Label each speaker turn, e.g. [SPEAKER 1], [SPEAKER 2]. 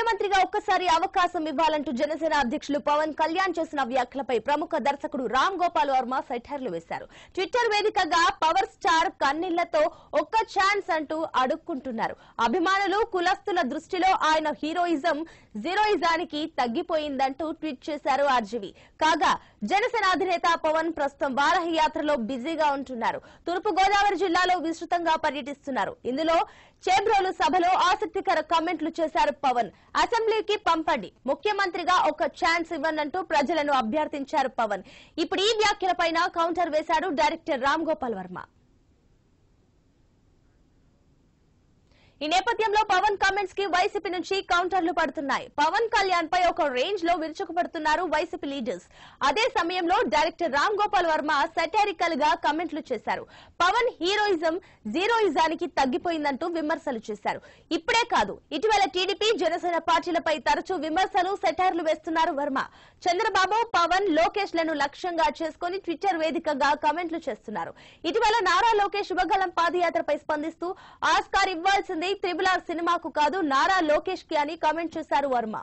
[SPEAKER 1] ముఖ్యమంత్రిగా ఒక్కసారి అవకాశం ఇవ్వాలంటూ జనసేన అధ్యక్షులు పవన్ కళ్యాణ్ చేసిన వ్యాఖ్యలపై ప్రముఖ దర్శకుడు రామ్ గోపాల్ వర్మ సెటైర్లు వేశారు. ట్విట్టర్ వేదికగా పవర్ స్టార్ కన్నీళ్ళతో ఒక్క ఛాన్స్ అంటూ అడుక్కుంటున్నారు. అభిమానులు కులస్తుల దృష్టిలో ఆయన హీరోయిజం జీరోయిజానికి తగ్గిపోయిందంటూ ట్వీట్ చేశారు ఆర్జీవి. కాగా జనసేన అధినేత పవన్ ప్రస్తుతం వారాహి యాత్రలో బిజీగా ఉంటున్నారు. తూర్పు గోదావరి జిల్లాలో విస్తృతంగా పర్యటిస్తున్నారు. ఇందులో చేబ్రోలు సభలో ఆసక్తికర కామెంట్లు చేశారు పవన్. అసెంబ్లీకి పంపండి. ముఖ్యమంత్రిగా ఒక ఛాన్స్ ఇవ్వనంటూ ప్రజలను అభ్యర్థించారు పవన్. ఇప్పుడు ఈ వ్యాఖ్యలపైన కౌంటర్ వేశాడు డైరెక్టర్ రామ్ గోపాల్ వర్మ. ఈ నేపథ్యంలో పవన్ కామెంట్స్కి వైసీపీ నుంచి కౌంటర్లు పడుతున్నాయి. పవన్ కళ్యాణ్ పై ఒక రేంజ్లో విరుచుకుపడుతున్నారు వైసీపీ లీడర్స్. అదే సమయంలో డైరెక్టర్ రామ్ గోపాల్ వర్మ సెటారికల్గా కమెంట్లు చేశారు. పవన్ హీరోయిజం జీరోయిజానికి తగ్గిపోయిందంటూ విమర్శలు చేశారు. ఇప్పుడే కాదు ఇటీవల టీడీపీ జనసేన పార్టీలపై తరచూ విమర్శలు సెటార్లు వేస్తున్నారు వర్మ. చంద్రబాబు పవన్ లోకేష్లను లక్ష్యంగా చేసుకుని ట్విట్టర్ వేదికగా కమెంట్లు చేస్తున్నారు. ఇటీవల నారా లోకేష్ శుభగలం పాదయాత్రపై స్పందిస్తూ ఆస్కార్ ఇవ్వాల్సింది త్రిబుల్ ఆర్ సినిమాకు కాదు నారా లోకేష్కి అని కామెంట్ చేశారు వర్మ.